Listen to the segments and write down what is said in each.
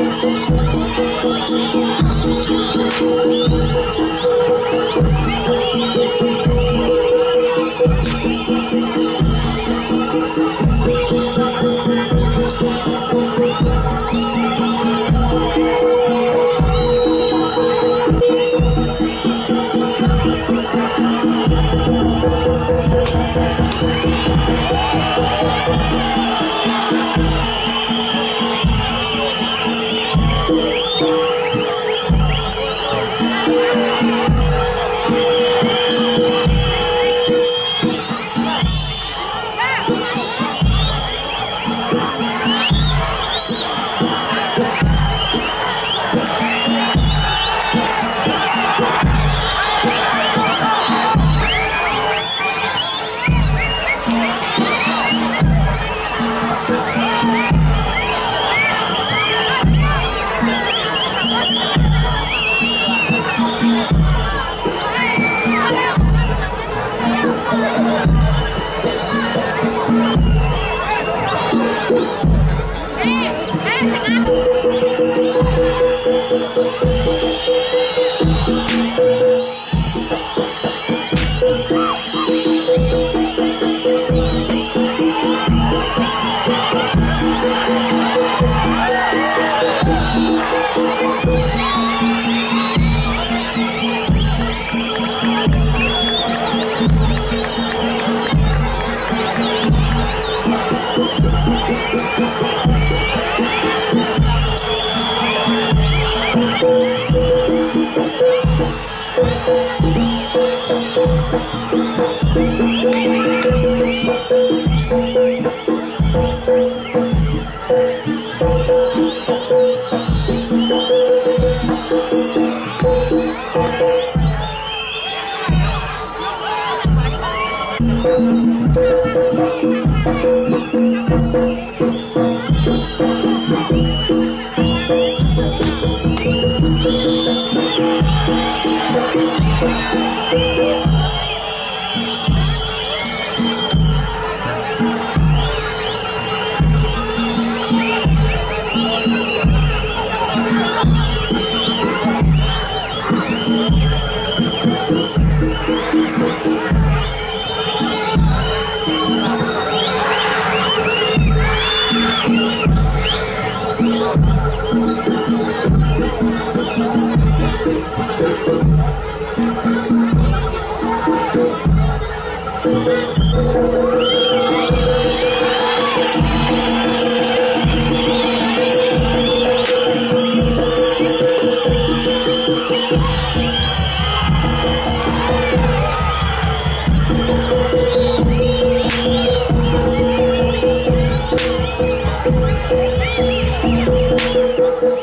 Thank you.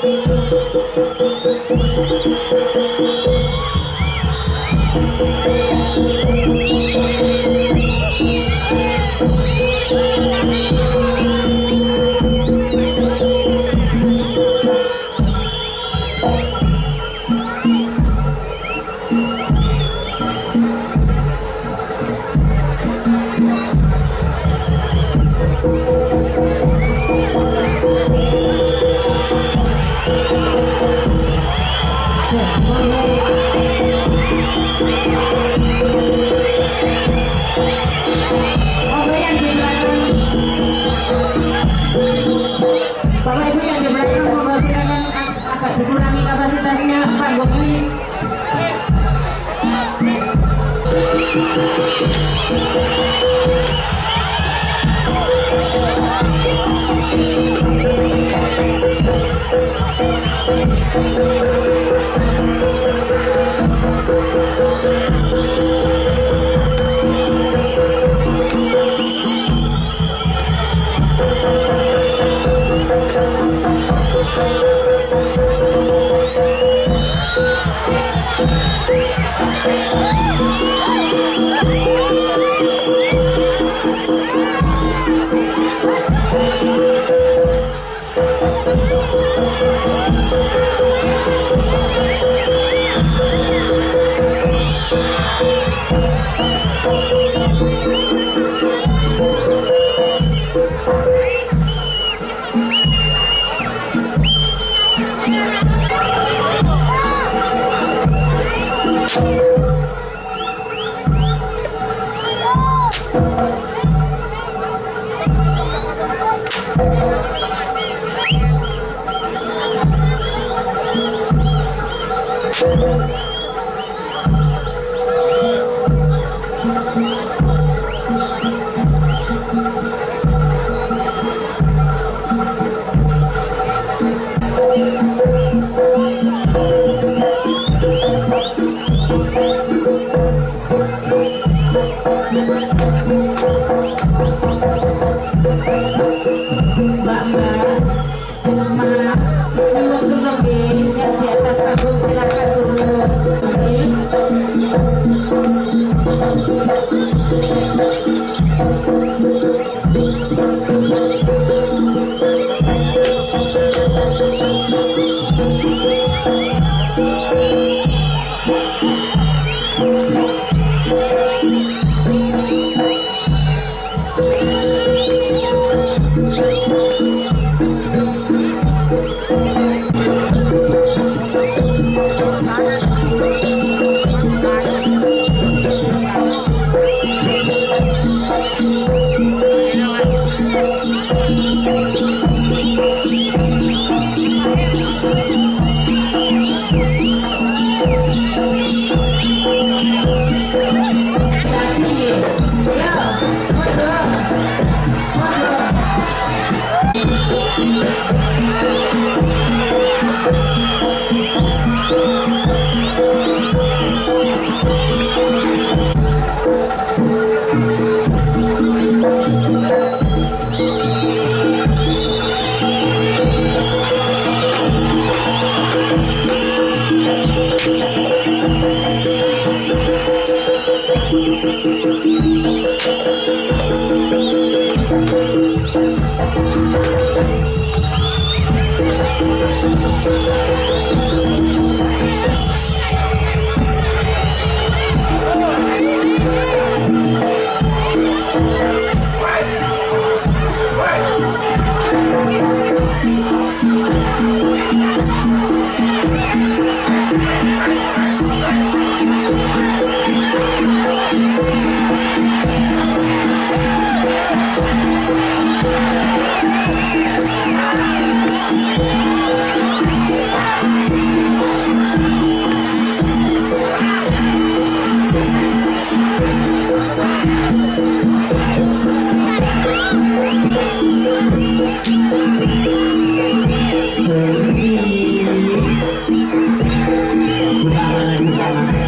Thank you.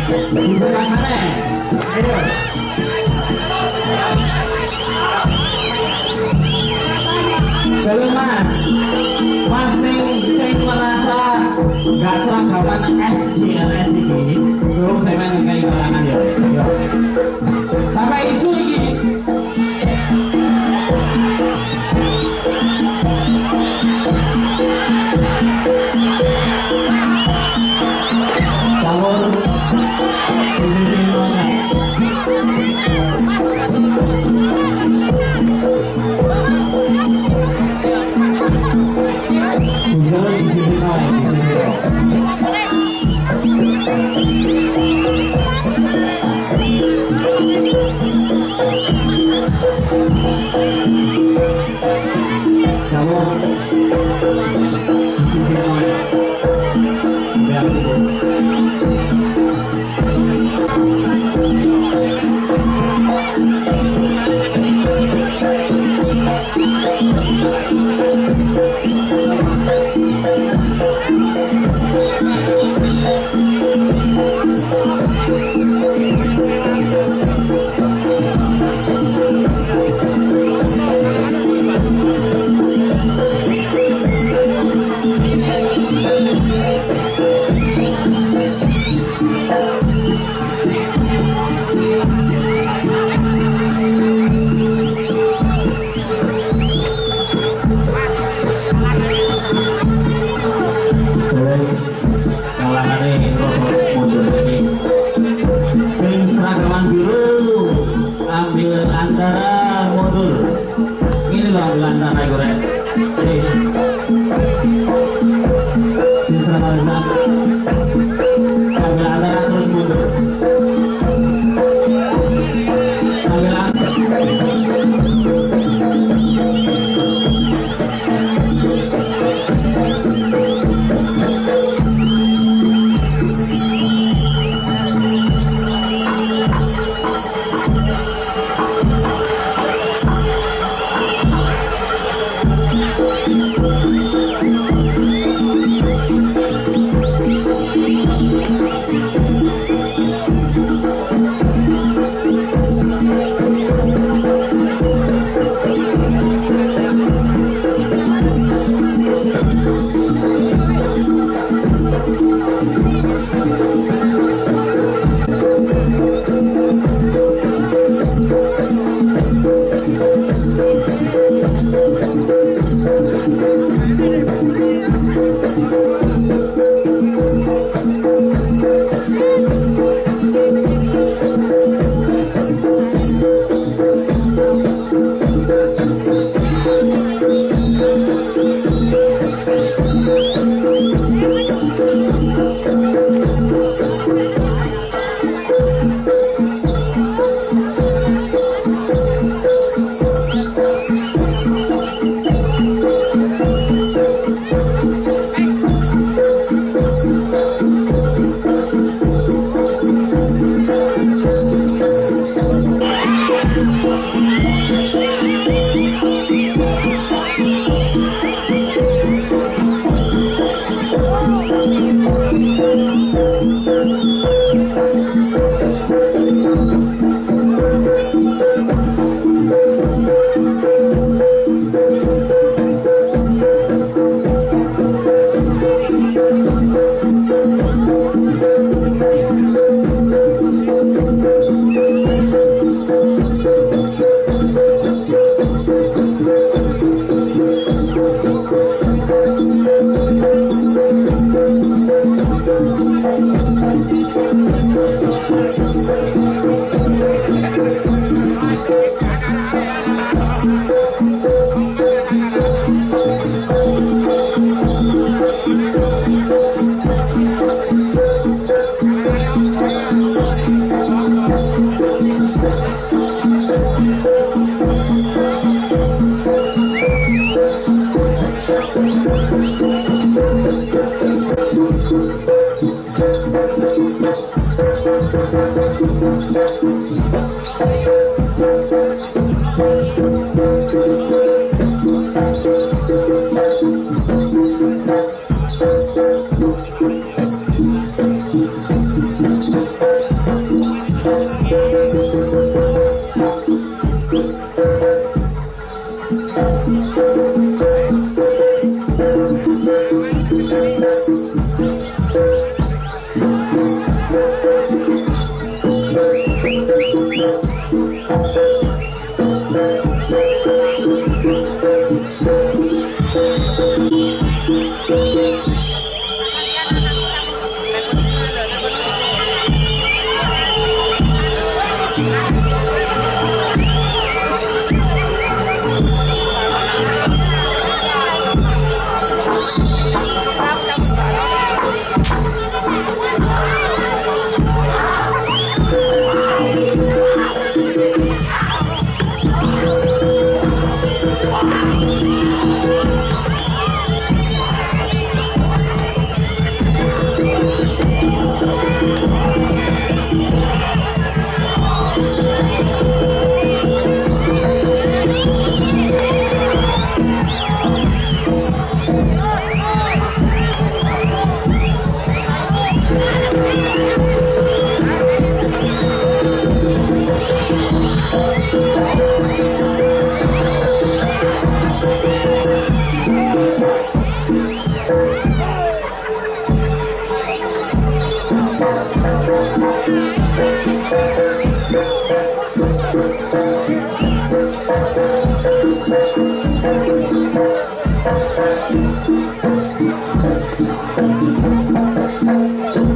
Mas sing sing merasa Gak seragaman SJLS ini Belum saya main kayak kalangan ya. Sampai isu Hey. Thank Thank you.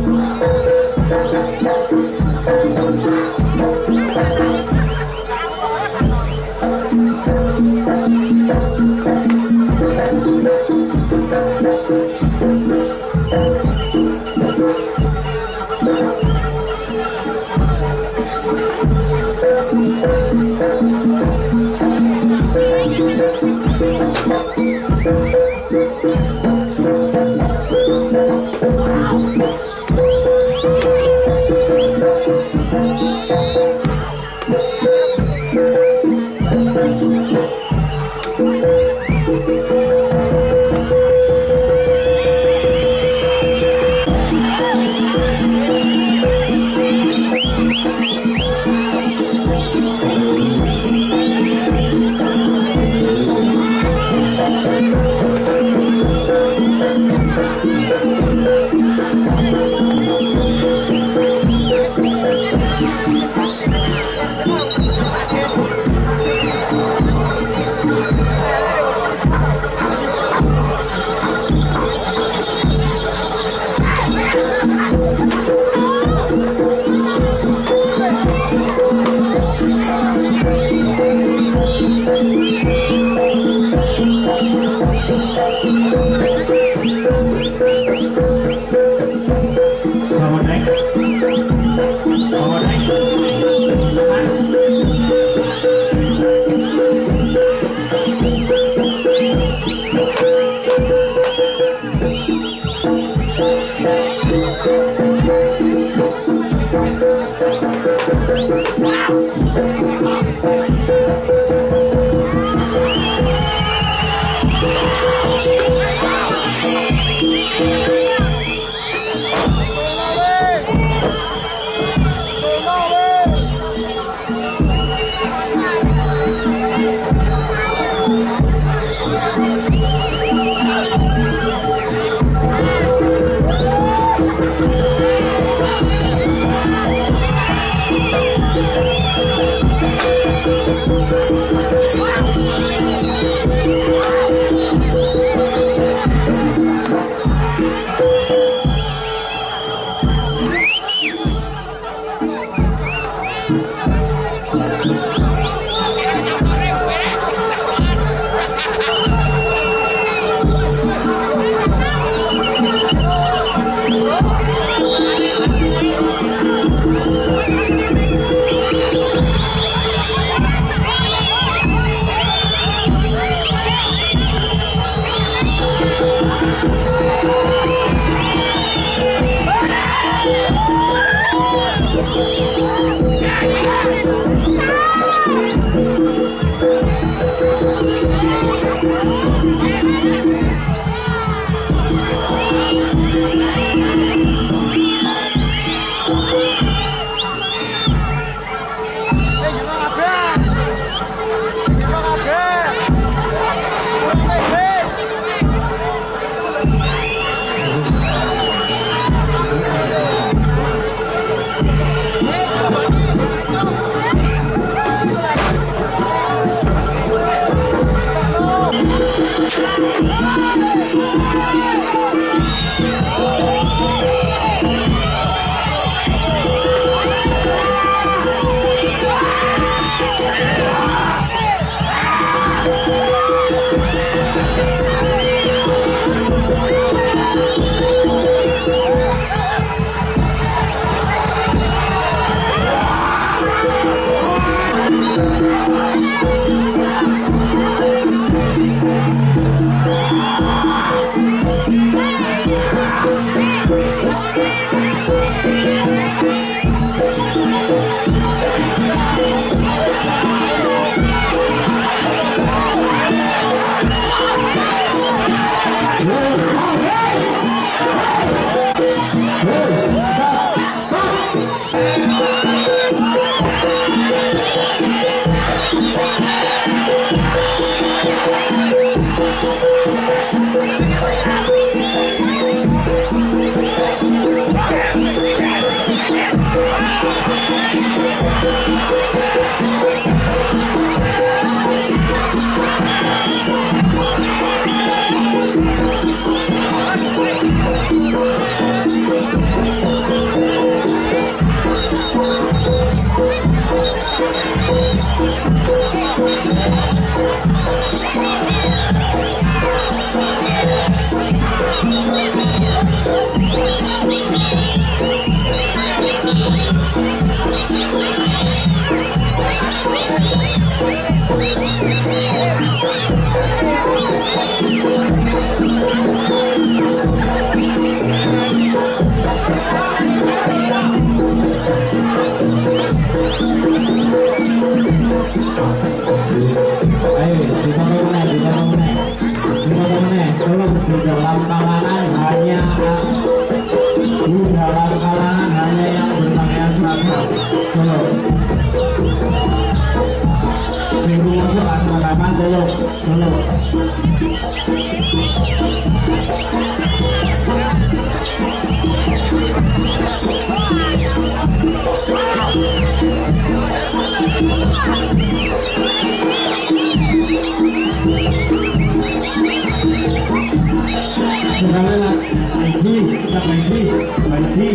Thank Tolong. Minggu masuk asal lama, tolong. Tolong. Sekarang lagi, kita lagi, lagi.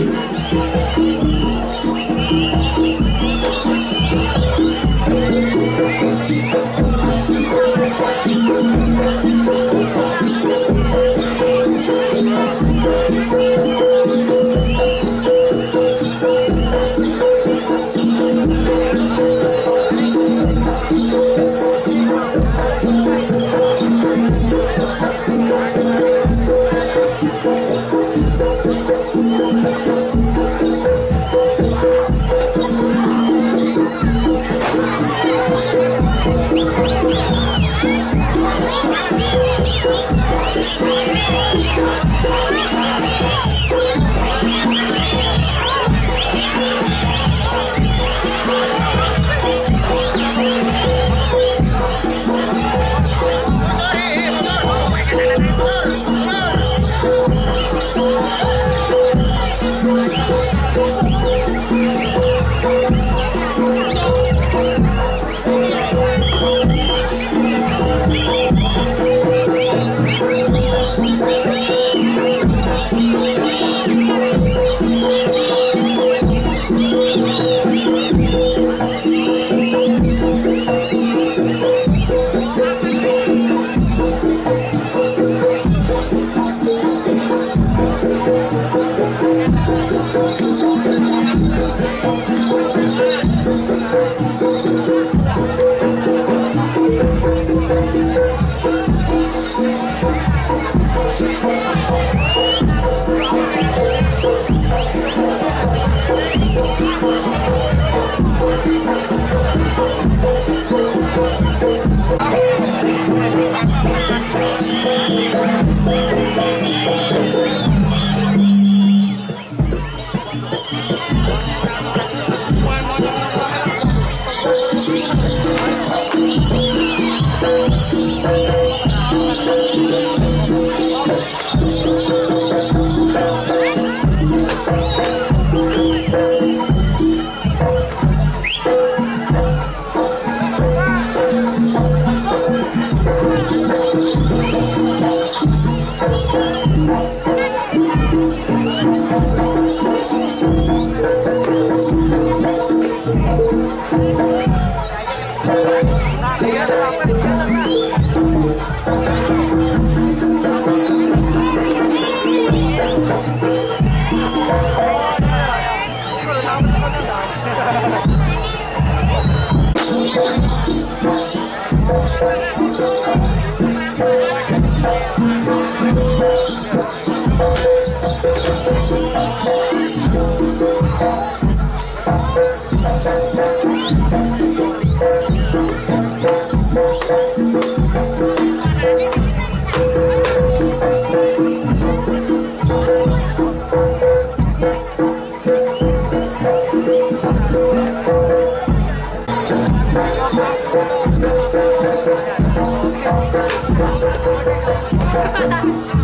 我这个不是